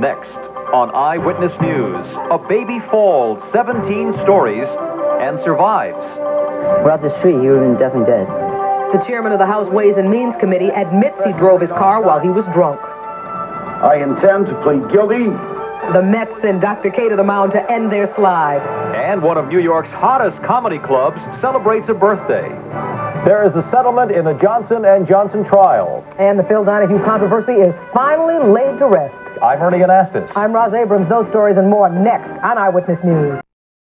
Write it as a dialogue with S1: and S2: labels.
S1: Next on Eyewitness News, a baby falls 17 stories and survives.
S2: Without this tree, he would have been definitely dead.
S3: The chairman of the House Ways and Means Committee admits he drove his car while he was drunk.
S4: I intend to plead guilty.
S3: The Mets send Dr. K to the mound to end their slide.
S1: And one of New York's hottest comedy clubs celebrates a birthday.
S5: There is a settlement in the Johnson & Johnson trial.
S3: And the Phil Donahue controversy is finally laid to rest.
S5: I'm Ernie Anastos.
S3: I'm Roz Abrams. Those stories and more next on Eyewitness News.